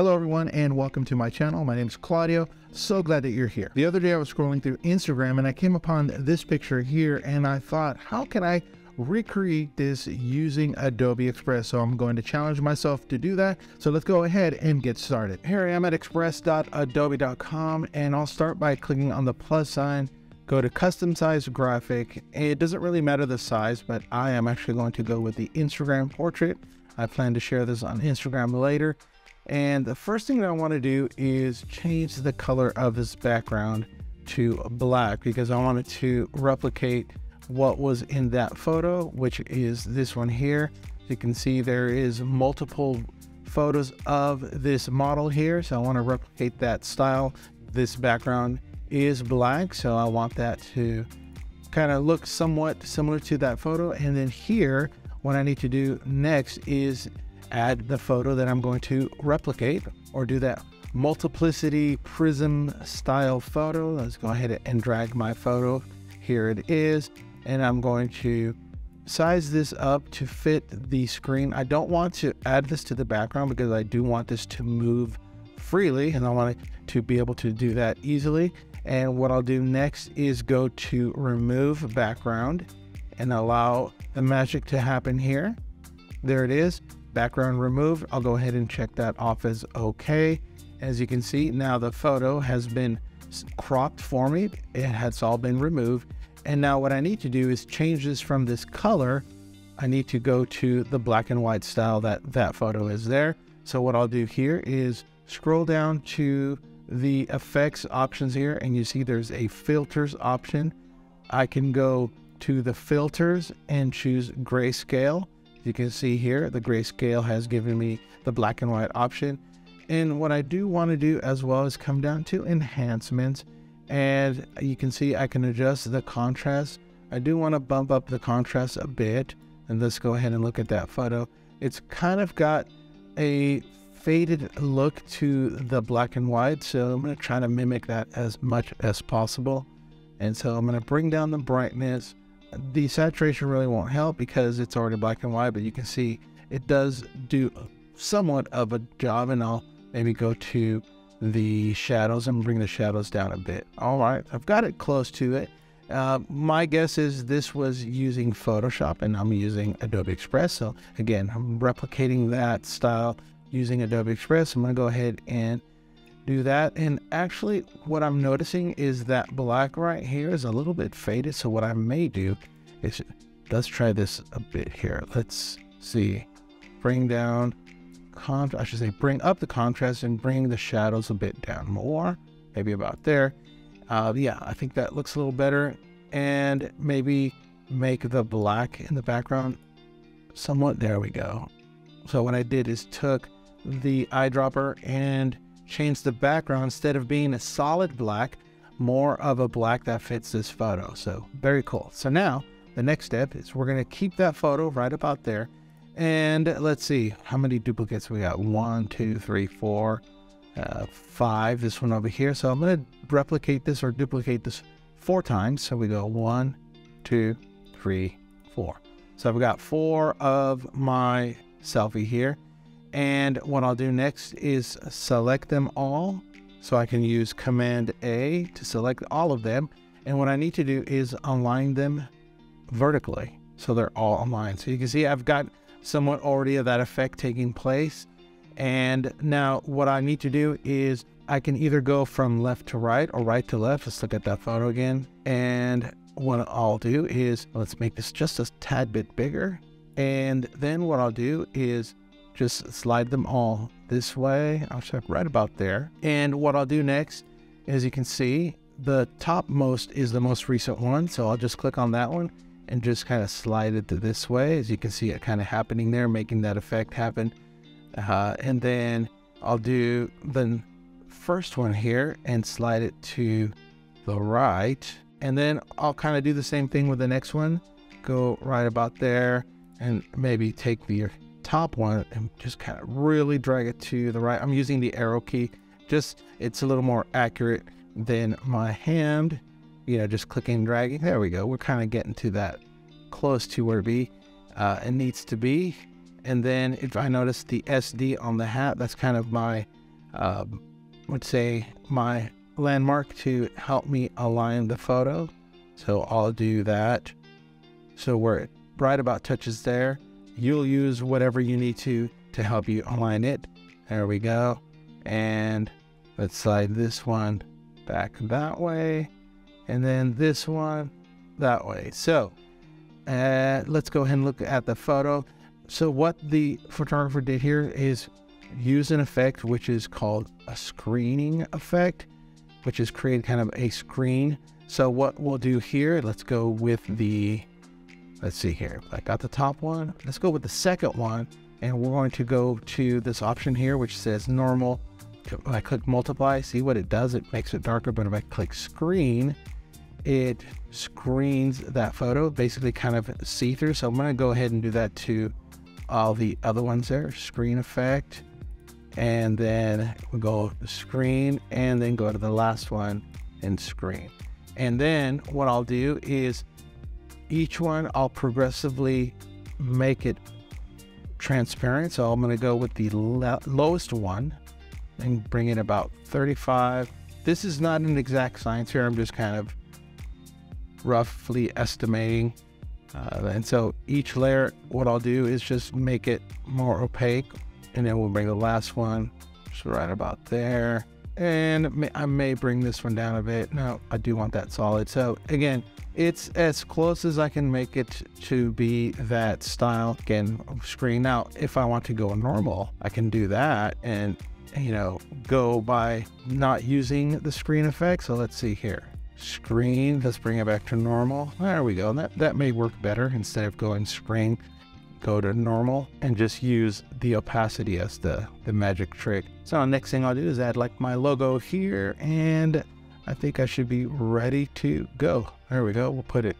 Hello everyone and welcome to my channel. My name is Claudio. So glad that you're here. The other day I was scrolling through Instagram and I came upon this picture here and I thought, how can I recreate this using Adobe Express? So I'm going to challenge myself to do that. So let's go ahead and get started. Here I am at express.adobe.com and I'll start by clicking on the plus sign go to custom size graphic. It doesn't really matter the size, but I am actually going to go with the Instagram portrait. I plan to share this on Instagram later. And the first thing that I want to do is change the color of this background to black because I wanted to replicate what was in that photo, which is this one here. You can see there is multiple photos of this model here. So I want to replicate that style. This background is black. So I want that to kind of look somewhat similar to that photo. And then here, what I need to do next is add the photo that I'm going to replicate or do that multiplicity prism style photo. Let's go ahead and drag my photo. Here it is. And I'm going to size this up to fit the screen. I don't want to add this to the background because I do want this to move freely and I want it to be able to do that easily. And what I'll do next is go to remove background and allow the magic to happen here. There it is, background removed. I'll go ahead and check that off as okay. As you can see, now the photo has been cropped for me. It has all been removed. And now what I need to do is change this from this color. I need to go to the black and white style that that photo is there. So what I'll do here is scroll down to the effects options here and you see there's a filters option. I can go to the filters and choose grayscale. You can see here the grayscale has given me the black and white option. And what I do want to do as well is come down to enhancements and you can see I can adjust the contrast. I do want to bump up the contrast a bit and let's go ahead and look at that photo. It's kind of got a faded look to the black and white. So I'm going to try to mimic that as much as possible. And so I'm going to bring down the brightness. The saturation really won't help because it's already black and white, but you can see it does do somewhat of a job. And I'll maybe go to the shadows and bring the shadows down a bit. All right, I've got it close to it. Uh, my guess is this was using Photoshop and I'm using Adobe Express. So again, I'm replicating that style using Adobe Express. I'm going to go ahead and do that. And actually what I'm noticing is that black right here is a little bit faded. So what I may do is let's try this a bit here. Let's see, bring down I should say bring up the contrast and bring the shadows a bit down more, maybe about there. Uh, yeah, I think that looks a little better. And maybe make the black in the background somewhat, there we go. So what I did is took the eyedropper and change the background instead of being a solid black, more of a black that fits this photo. So very cool. So now the next step is we're going to keep that photo right about there. And let's see how many duplicates we got. One, two, three, four, uh, five. This one over here. So I'm going to replicate this or duplicate this four times. So we go one, two, three, four. So I've got four of my selfie here. And what I'll do next is select them all. So I can use Command A to select all of them. And what I need to do is align them vertically. So they're all aligned. So you can see I've got somewhat already of that effect taking place. And now what I need to do is I can either go from left to right or right to left. Let's look at that photo again. And what I'll do is let's make this just a tad bit bigger. And then what I'll do is just slide them all this way. I'll check right about there. And what I'll do next, as you can see, the topmost is the most recent one. So I'll just click on that one and just kind of slide it to this way. As you can see it kind of happening there, making that effect happen. Uh, and then I'll do the first one here and slide it to the right. And then I'll kind of do the same thing with the next one. Go right about there and maybe take the top one and just kind of really drag it to the right. I'm using the arrow key. Just, it's a little more accurate than my hand. You know, just clicking and dragging. There we go. We're kind of getting to that close to where it be. Uh, it needs to be. And then if I notice the SD on the hat, that's kind of my um, let's say my landmark to help me align the photo. So I'll do that. So where it right about touches there, you'll use whatever you need to to help you align it. There we go. And let's slide this one back that way. And then this one that way. So uh, let's go ahead and look at the photo. So what the photographer did here is use an effect which is called a screening effect, which is create kind of a screen. So what we'll do here, let's go with the, let's see here. I got the top one. Let's go with the second one. And we're going to go to this option here, which says normal. If I click multiply, see what it does? It makes it darker, but if I click screen, it screens that photo, basically kind of see-through. So I'm gonna go ahead and do that to all the other ones there, screen effect, and then we go screen and then go to the last one and screen. And then what I'll do is each one I'll progressively make it transparent. So I'm going to go with the lowest one and bring it about 35. This is not an exact science here. I'm just kind of roughly estimating. Uh, and so each layer, what I'll do is just make it more opaque and then we'll bring the last one just right about there. And I may bring this one down a bit. No, I do want that solid. So again, it's as close as I can make it to be that style again screen. Now, if I want to go normal, I can do that and you know, go by not using the screen effect. So let's see here. Screen, let's bring it back to normal. There we go. That, that may work better instead of going screen go to normal and just use the opacity as the, the magic trick. So next thing I'll do is add like my logo here and I think I should be ready to go. There we go. We'll put it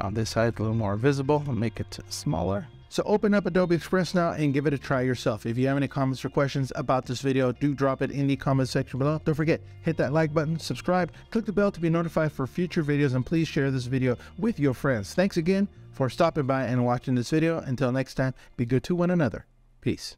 on this side a little more visible and make it smaller. So open up Adobe Express now and give it a try yourself. If you have any comments or questions about this video, do drop it in the comment section below. Don't forget, hit that like button, subscribe, click the bell to be notified for future videos, and please share this video with your friends. Thanks again for stopping by and watching this video. Until next time, be good to one another. Peace.